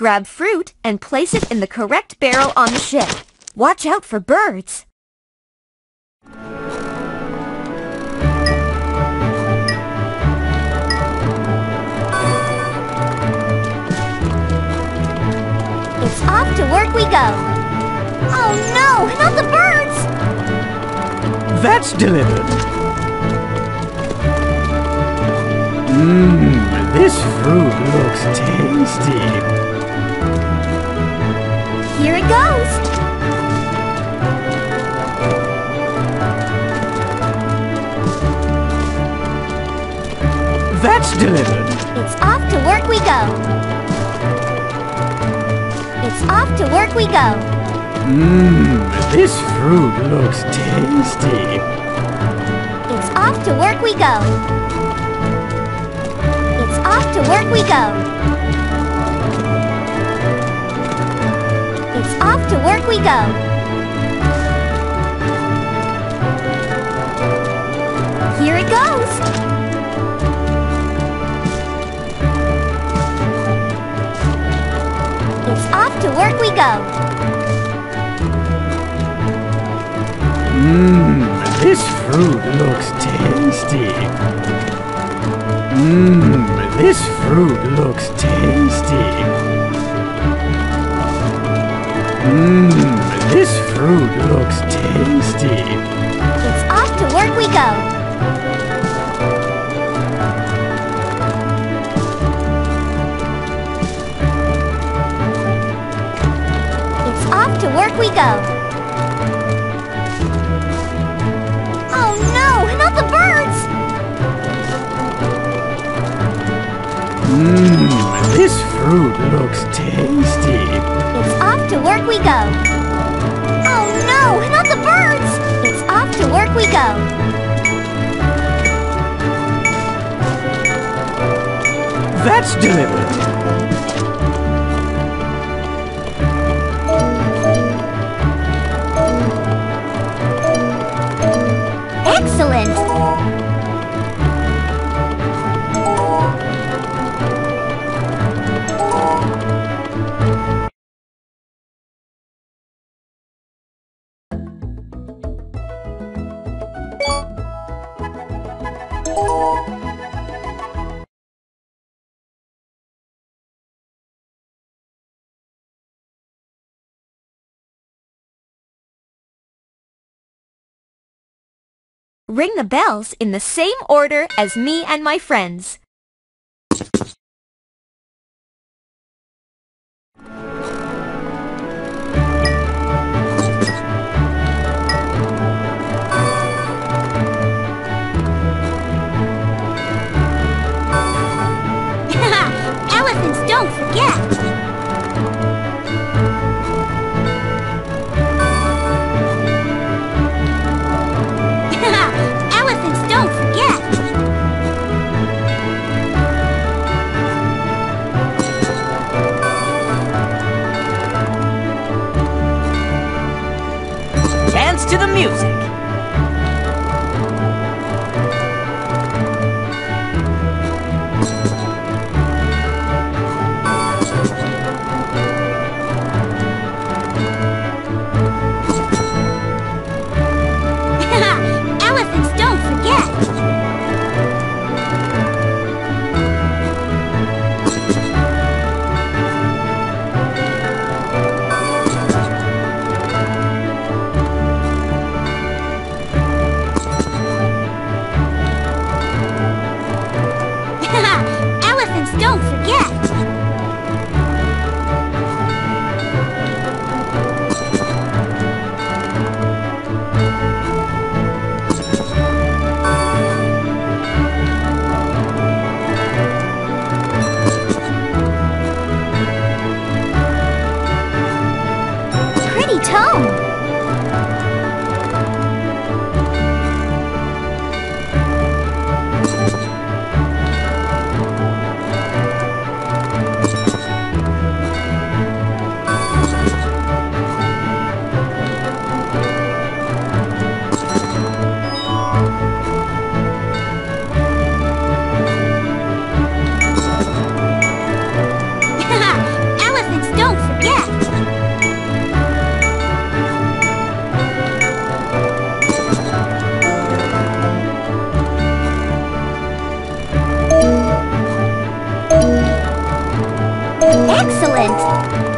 Grab fruit and place it in the correct barrel on the ship. Watch out for birds. It's off to work we go. Oh no, not the birds! That's delivered. Mmm, this fruit looks tasty. Here it goes. That's delivered. It's off to work we go. It's off to work we go. Mmm, this fruit looks tasty. It's off to work we go. It's off to work we go. We go. Here it goes. It's off to work we go. Mmm, this fruit looks tasty. Mmm, this fruit looks tasty. Mmm, this fruit looks tasty. It's off to work we go. It's off to work we go. Oh no, not the birds! Mmm, this fruit looks tasty. To work we go. Oh no, not the birds! It's off to work we go. That's delivered. Ring the bells in the same order as me and my friends. To the music. Island.